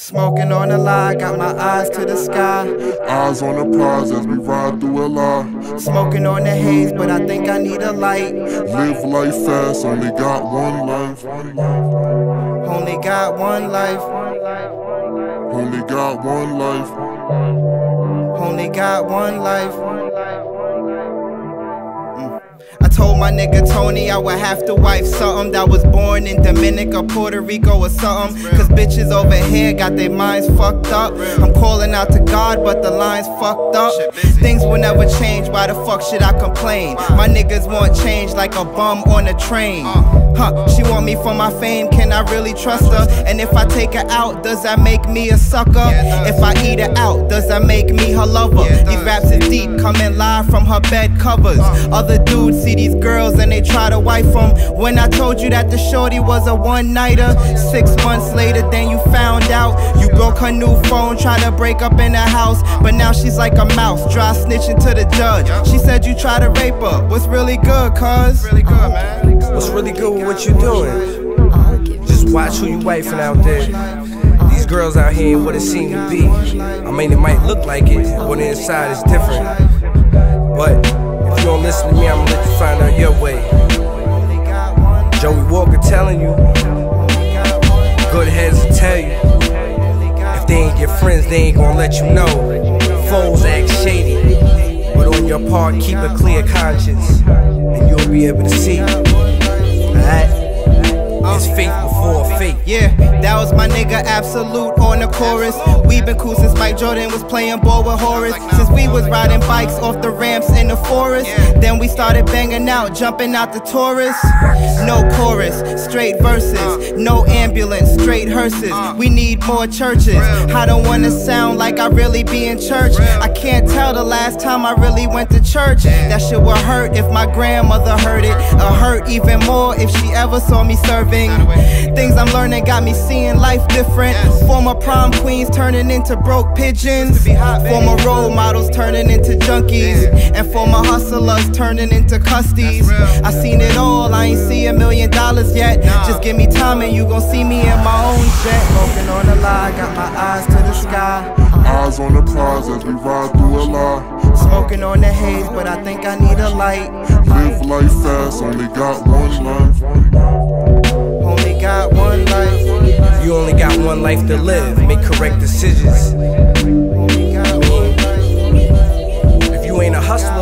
Smoking on the lie, got my eyes to the sky. Eyes on the prize as we ride through a lie. Smoking on the haze, but I think I need a light. Live life fast, only got one life. Only got one life. Only got one life. Only got one life. I told my nigga Tony I would have to wife something that was born in Dominica, Puerto Rico, or something. Cause bitches over here got their minds fucked up. I'm calling out to God, but the line's fucked up. Things will never change, why the fuck should I complain? My niggas want change like a bum on a train. Huh, she want me for my fame, can I really trust her? And if I take her out, does that make me a sucker? If I eat her out, does that make me her lover? These raps is deep, coming live from her bed covers. Other dudes see these girls and they try to wife them. When I told you that the shorty was a one nighter, six months later, then you found out. You broke her new phone, trying to break up in the house. But now she's like a mouse, dry snitching to the judge. She said you tried to rape her. What's really good, cuz? Really good, man. What's really good with what you're doing? Just watch who you wifing out there. These girls out here ain't what it seem to be. I mean, it might look like it, but inside it's different. But if you don't listen to me, I'm gonna let you find out your way. Joey Walcer telling you, good heads will tell you. If they ain't your friends, they ain't gonna let you know. Foes act shady, but on your part, keep a clear conscience, and you'll be able to see. Alright? Faith before fate. Yeah, that was my nigga Absolute on the chorus. We been cool since Mike Jordan was playing ball with Horace. Since we was riding bikes off the ramps in the forest. Then we started banging out, jumping out the Taurus. No chorus, straight verses. No ambulance, straight hearses. We need more churches. I don't wanna sound like I really be in church. I can't tell the last time I really went to church. That shit would hurt if my grandmother heard it. Or hurt even more if she ever saw me serving. Things I'm learning got me seeing life different. Former prom queens turning into broke pigeons. Hot, Former role models turning into junkies. And former hustlers turning into custies. I seen it all, I ain't see a million dollars yet. Just give me time and you gon' see me in my own jet. Smoking on the lie, got my eyes to the sky. Eyes on the prize as we ride through a lie. Smoking on the haze, but I think I need a light. Live life fast, only got one life. Got one life. You only got one life to live. Make correct decisions. If you ain't a hustler,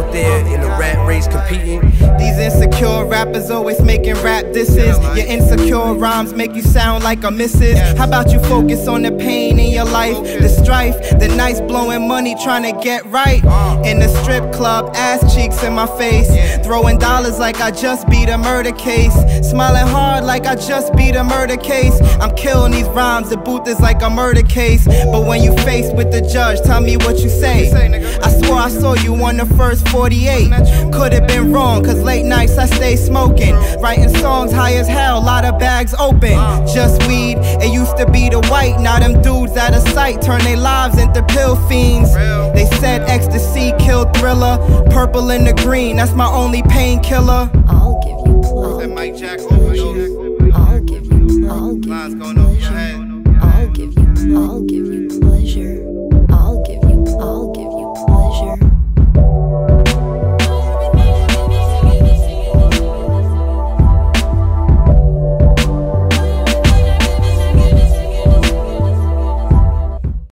out there in the rat race competing, These insecure rappers always making rap disses. Your insecure rhymes make you sound like a missus. How about you focus on the pain in your life, the strife, the nice blowing money trying to get right? In the strip club, ass cheeks in my face. Throwing dollars like I just beat a murder case. Smiling hard like I just beat a murder case. I'm killing these rhymes, the booth is like a murder case. But when you faced with the judge, tell me what you say. I swore I saw you on the first 48. Could have been wrong, cause late nights I stay smoking. Writing songs high as hell, lot of bags open. Just weed, it used to be the white. Now them dudes out of sight turn their lives into pill fiends. They said ecstasy killed thriller. Purple and the green, that's my only painkiller. I'll give you plug. Mike Jack overdose.